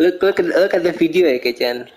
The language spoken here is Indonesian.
lu lu, lu kata video ya kecian